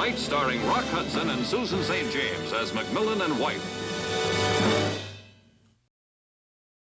Night starring Rock Hudson and Susan St. James as Macmillan and wife.